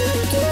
do, do.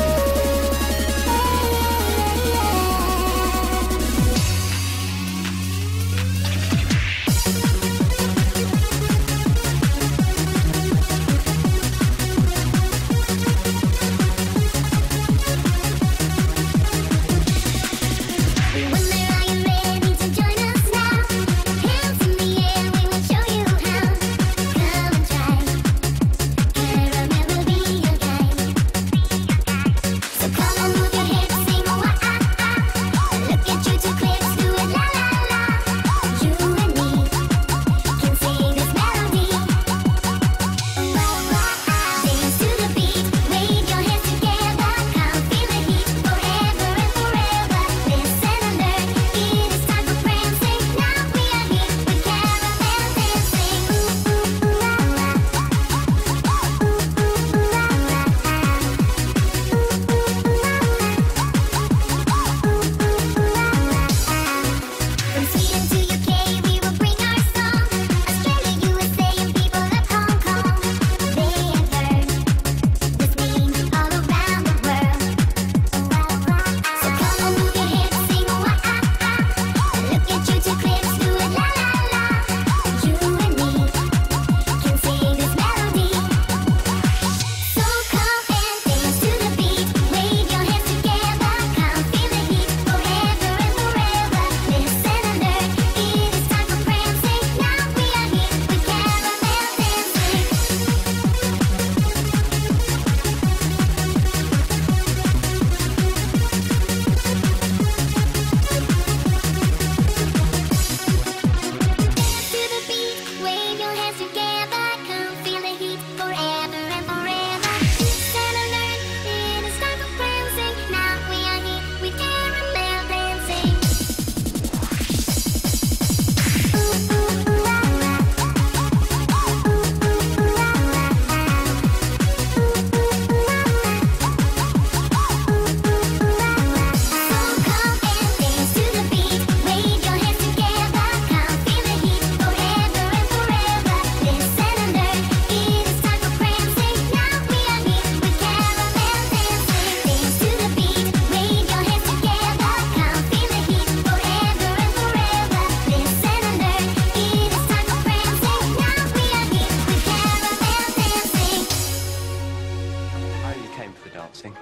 time for dancing.